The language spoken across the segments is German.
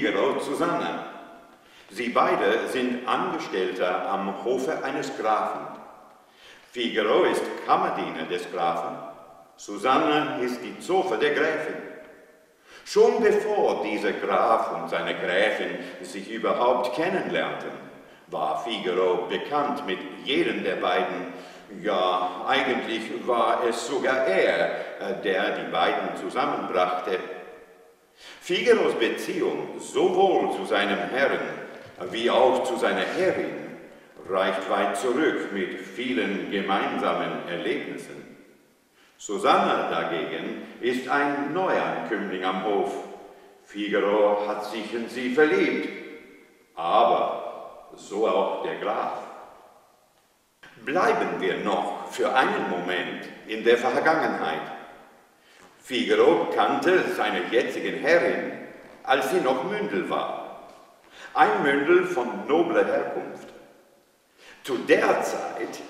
Figaro, Susanne. Sie beide sind Angestellter am Hofe eines Grafen. Figaro ist Kammerdiener des Grafen, Susanne ist die Zofe der Gräfin. Schon bevor dieser Graf und seine Gräfin sich überhaupt kennenlernten, war Figaro bekannt mit jedem der beiden. Ja, eigentlich war es sogar er, äh, der die beiden zusammenbrachte. Figaros Beziehung sowohl zu seinem Herrn wie auch zu seiner Herrin reicht weit zurück mit vielen gemeinsamen Erlebnissen. Susanna dagegen ist ein Neuankömmling am Hof. Figaro hat sich in sie verliebt, aber so auch der Graf. Bleiben wir noch für einen Moment in der Vergangenheit. Figaro kannte seine jetzige Herrin, als sie noch Mündel war. Ein Mündel von nobler Herkunft. Zu der Zeit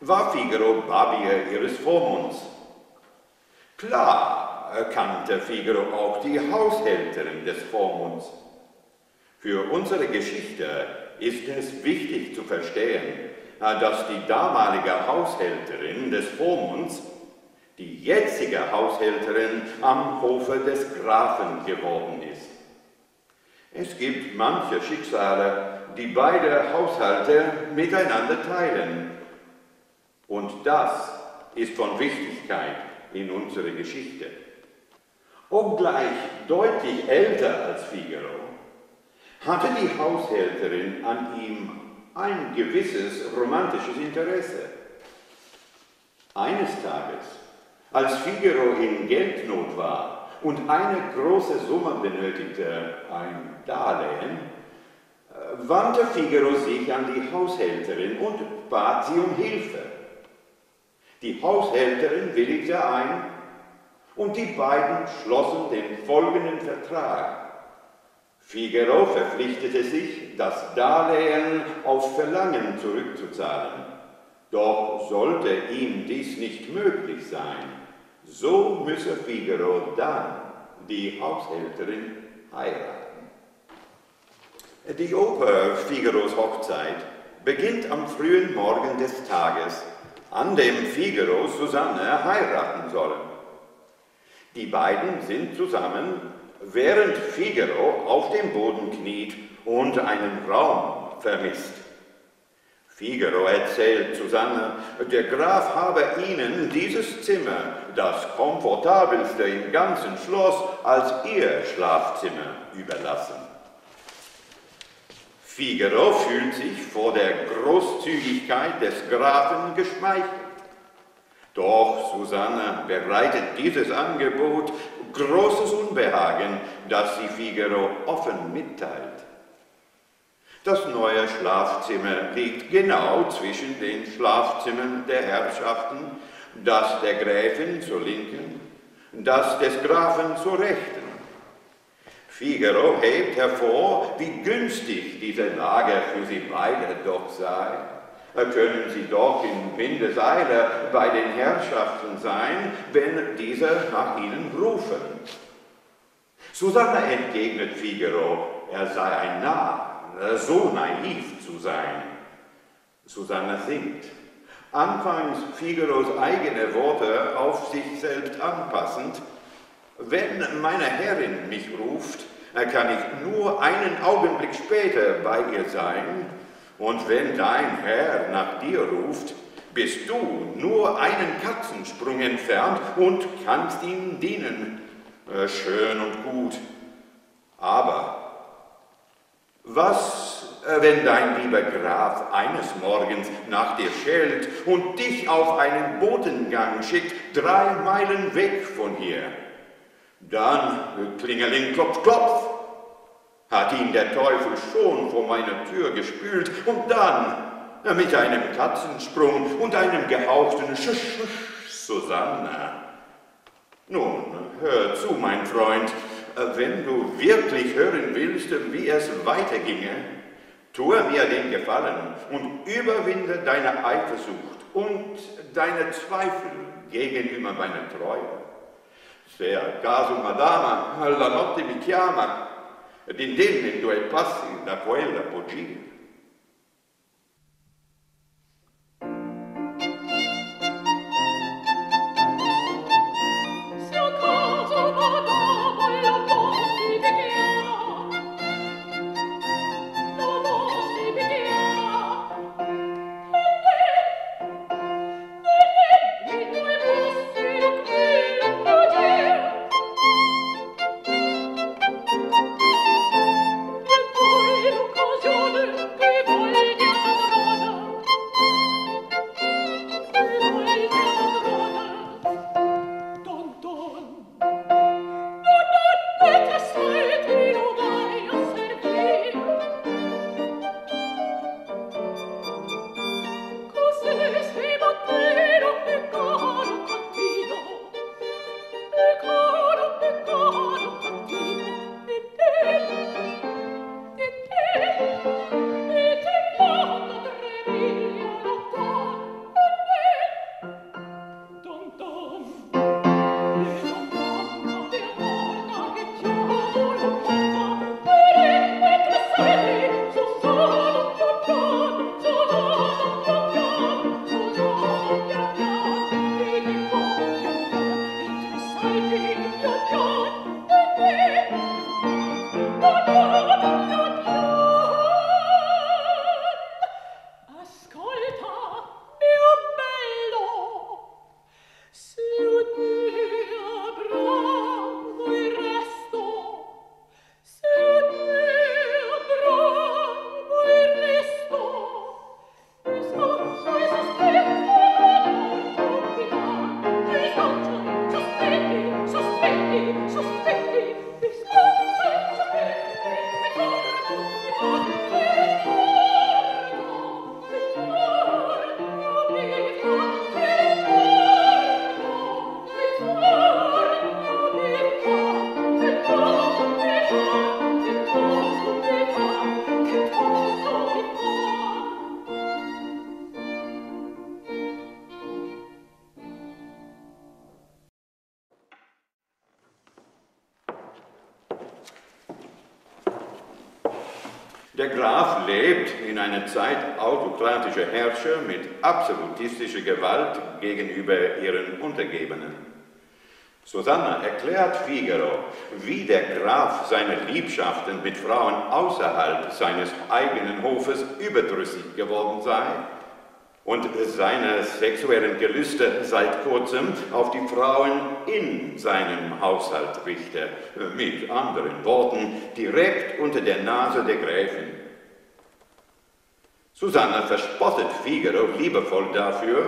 war Figaro Barbier ihres Vormunds. Klar kannte Figaro auch die Haushälterin des Vormunds. Für unsere Geschichte ist es wichtig zu verstehen, dass die damalige Haushälterin des Vormunds die jetzige Haushälterin am Hofe des Grafen geworden ist. Es gibt manche Schicksale, die beide Haushalte miteinander teilen. Und das ist von Wichtigkeit in unserer Geschichte. Obgleich deutlich älter als Figaro, hatte die Haushälterin an ihm ein gewisses romantisches Interesse. Eines Tages, als Figaro in Geldnot war und eine große Summe benötigte, ein Darlehen, äh, wandte Figaro sich an die Haushälterin und bat sie um Hilfe. Die Haushälterin willigte ein und die beiden schlossen den folgenden Vertrag. Figaro verpflichtete sich, das Darlehen auf Verlangen zurückzuzahlen. Doch sollte ihm dies nicht möglich sein, so müsse Figaro dann die Haushälterin heiraten. Die Oper Figaros Hochzeit beginnt am frühen Morgen des Tages, an dem Figaro Susanne heiraten soll. Die beiden sind zusammen während Figaro auf dem Boden kniet und einen Raum vermisst. Figaro erzählt Susanne, der Graf habe ihnen dieses Zimmer, das komfortabelste im ganzen Schloss, als ihr Schlafzimmer überlassen. Figaro fühlt sich vor der Großzügigkeit des Grafen geschmeichelt. Doch Susanne bereitet dieses Angebot großes Unbehagen, das sie Figaro offen mitteilt. Das neue Schlafzimmer liegt genau zwischen den Schlafzimmern der Herrschaften, das der Gräfin zur Linken, das des Grafen zur Rechten. Figaro hebt hervor, wie günstig diese Lage für sie beide doch sei können sie doch in Windeseile bei den Herrschaften sein, wenn diese nach ihnen rufen. Susanne entgegnet Figaro, er sei ein Narr, so naiv zu sein. Susanne singt. Anfangs Figaros eigene Worte auf sich selbst anpassend. Wenn meine Herrin mich ruft, kann ich nur einen Augenblick später bei ihr sein, und wenn dein Herr nach dir ruft, bist du nur einen Katzensprung entfernt und kannst ihm dienen. Äh, schön und gut. Aber was, äh, wenn dein lieber Graf eines Morgens nach dir schellt und dich auf einen Botengang schickt, drei Meilen weg von hier? Dann, Klingeling, klopf, klopf, hat ihn der Teufel schon vor meiner Tür gespült und dann mit einem Katzensprung und einem gehauchten Sch, Susanne. Nun, hör zu, mein Freund, wenn du wirklich hören willst, wie es weiterginge, tue mir den Gefallen und überwinde deine Eifersucht und deine Zweifel gegenüber meiner Treue. Se caso, madama, la notte mi chiama, d'indenne due passi da quella pogia. Der autokratischer Herrscher mit absolutistischer Gewalt gegenüber ihren Untergebenen. Susanna erklärt Figaro, wie der Graf seine Liebschaften mit Frauen außerhalb seines eigenen Hofes überdrüssig geworden sei und seine sexuellen Gelüste seit kurzem auf die Frauen in seinem Haushalt richte, mit anderen Worten direkt unter der Nase der Gräfin. Susanne verspottet Figaro liebevoll dafür,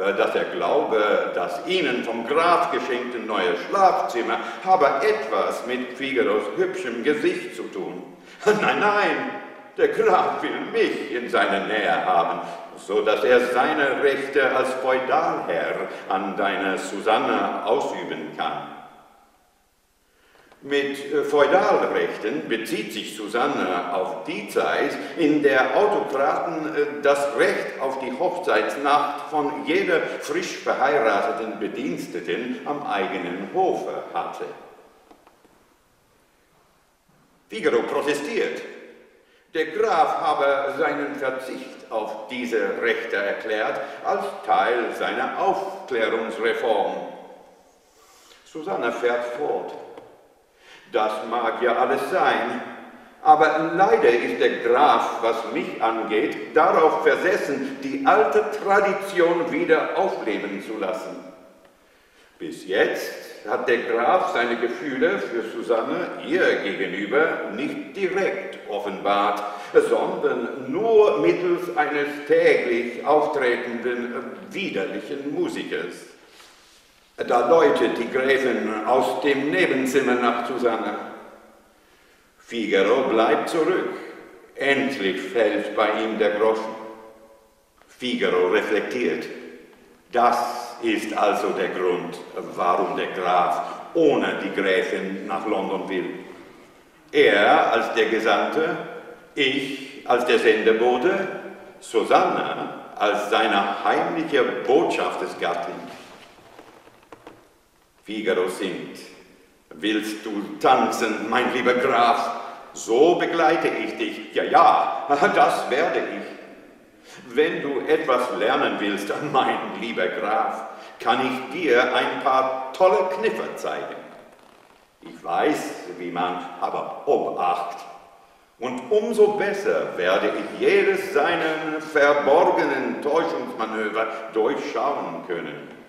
äh, dass er glaube, das ihnen vom Graf geschenkte neue Schlafzimmer habe etwas mit Figaros hübschem Gesicht zu tun. Nein, nein, der Graf will mich in seiner Nähe haben, so dass er seine Rechte als Feudalherr an deiner Susanne ausüben kann. Mit äh, Feudalrechten bezieht sich Susanne auf die Zeit, in der Autokraten äh, das Recht auf die Hochzeitsnacht von jeder frisch verheirateten Bediensteten am eigenen Hofe hatte. Figaro protestiert der Graf habe seinen Verzicht auf diese Rechte erklärt als Teil seiner Aufklärungsreform. Susanne fährt fort. Das mag ja alles sein, aber leider ist der Graf, was mich angeht, darauf versessen, die alte Tradition wieder aufleben zu lassen. Bis jetzt hat der Graf seine Gefühle für Susanne ihr gegenüber nicht direkt offenbart, sondern nur mittels eines täglich auftretenden widerlichen Musikers. Da läutet die Gräfin aus dem Nebenzimmer nach Susanne. Figaro bleibt zurück. Endlich fällt bei ihm der Groschen. Figaro reflektiert. Das ist also der Grund, warum der Graf ohne die Gräfin nach London will. Er als der Gesandte, ich als der Sendebote, Susanna als seine heimliche Botschaftersgattin. Figaro singt. Willst du tanzen, mein lieber Graf? So begleite ich dich. Ja, ja, das werde ich. Wenn du etwas lernen willst, mein lieber Graf, kann ich dir ein paar tolle Kniffe zeigen. Ich weiß, wie man aber Obacht. Und umso besser werde ich jedes seiner verborgenen Täuschungsmanöver durchschauen können.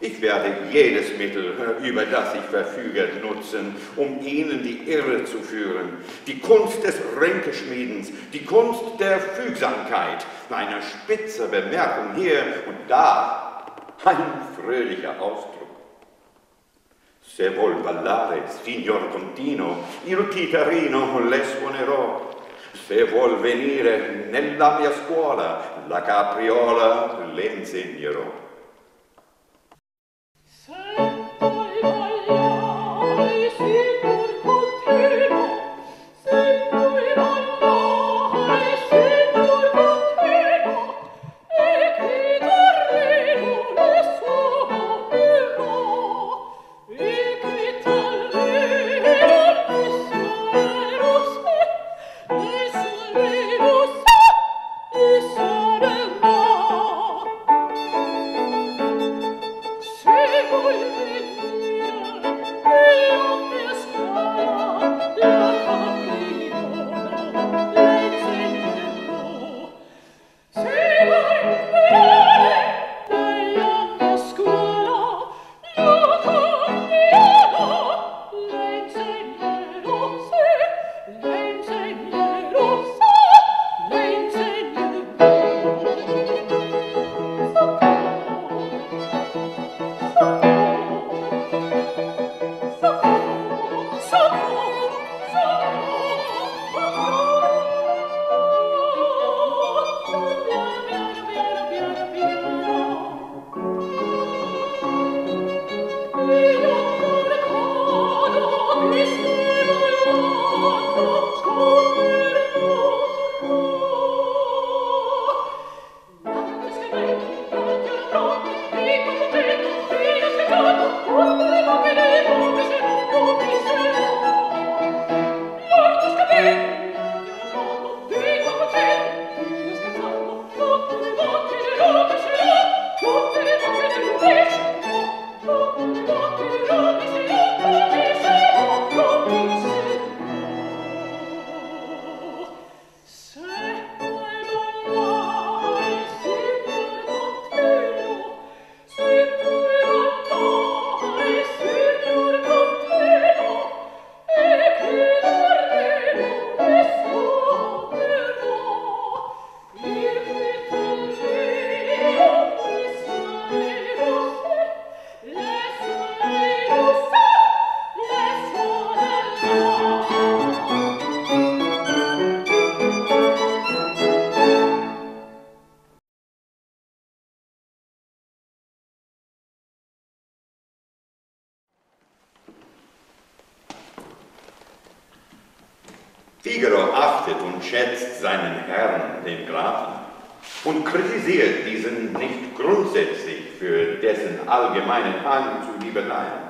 Ich werde jedes Mittel, über das ich verfüge, nutzen, um ihnen die Irre zu führen. Die Kunst des Ränkeschmiedens, die Kunst der Fügsamkeit, eine spitze Bemerkung hier und da, ein fröhlicher Ausdruck. Se vuol ballare, signor Contino, il chitarrino le suonerò. Se vuol venire nella mia scuola, la capriola le insegnerò. Figaro achtet und schätzt seinen Herrn, den Grafen, und kritisiert diesen nicht grundsätzlich für dessen allgemeinen Hang zu Liebeleien.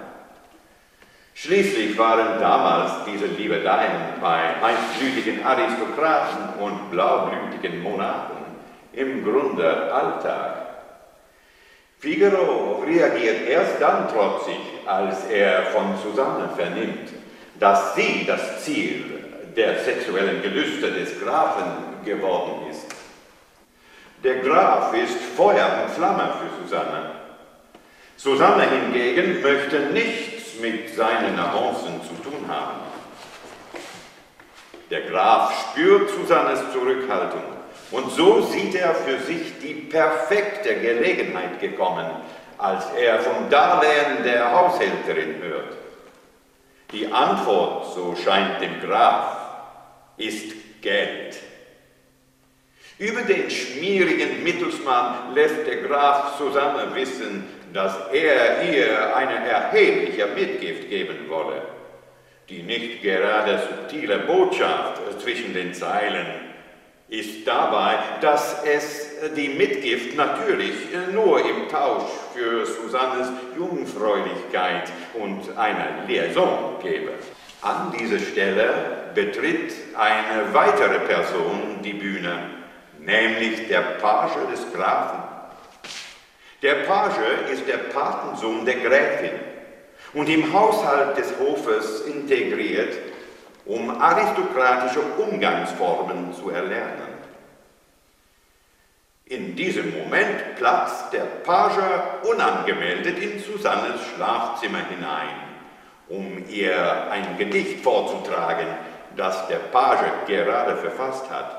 Schließlich waren damals diese Liebeleien bei heißblütigen Aristokraten und blaublütigen Monarchen im Grunde Alltag. Figaro reagiert erst dann trotzig, als er von Susanne vernimmt, dass sie das Ziel der sexuellen Gelüste des Grafen geworden ist. Der Graf ist Feuer und Flamme für Susanne. Susanne hingegen möchte nichts mit seinen Avancen zu tun haben. Der Graf spürt Susannes Zurückhaltung und so sieht er für sich die perfekte Gelegenheit gekommen, als er vom Darlehen der Haushälterin hört. Die Antwort, so scheint dem Graf, ist Geld. Über den schmierigen Mittelsmann lässt der Graf Susanne wissen, dass er ihr eine erhebliche Mitgift geben wolle. Die nicht gerade subtile Botschaft zwischen den Zeilen ist dabei, dass es die Mitgift natürlich nur im Tausch für Susannes Jungfräulichkeit und eine Liaison gebe. An dieser Stelle betritt eine weitere Person die Bühne, nämlich der Page des Grafen. Der Page ist der Patensohn der Gräfin und im Haushalt des Hofes integriert, um aristokratische Umgangsformen zu erlernen. In diesem Moment platzt der Page unangemeldet in Susannes Schlafzimmer hinein, um ihr ein Gedicht vorzutragen, das der Page gerade verfasst hat.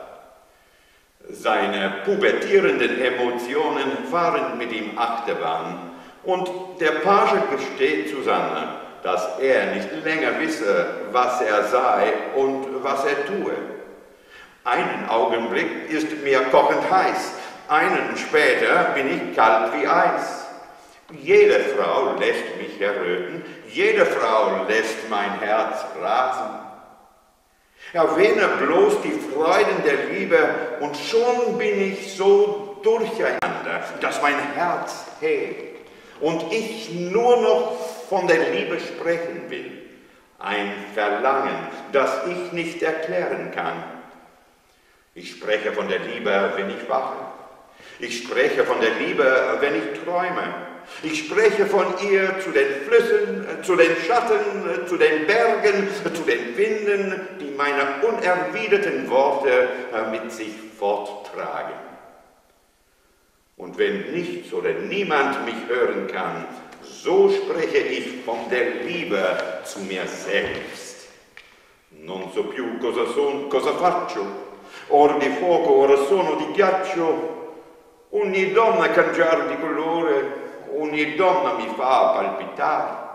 Seine pubertierenden Emotionen fahren mit ihm Achterbahn und der Page gesteht Susanne, dass er nicht länger wisse, was er sei und was er tue. Einen Augenblick ist mir kochend heiß, einen später bin ich kalt wie Eis. Jede Frau lässt mich erröten, jede Frau lässt mein Herz rasen. Erwähne bloß die Freuden der Liebe und schon bin ich so durcheinander, dass mein Herz hält und ich nur noch von der Liebe sprechen will. Ein Verlangen, das ich nicht erklären kann. Ich spreche von der Liebe, wenn ich wache. Ich spreche von der Liebe, wenn ich träume. Ich spreche von ihr zu den Flüssen, zu den Schatten, zu den Bergen, zu den Winden, die meine unerwiderten Worte mit sich forttragen. Und wenn nichts oder niemand mich hören kann, so spreche ich von der Liebe zu mir selbst. Non so più cosa son, cosa faccio, ora di fuoco, ora sono di ghiaccio, ogni donna cangiar di colore, ogni donna mi fa palpitare.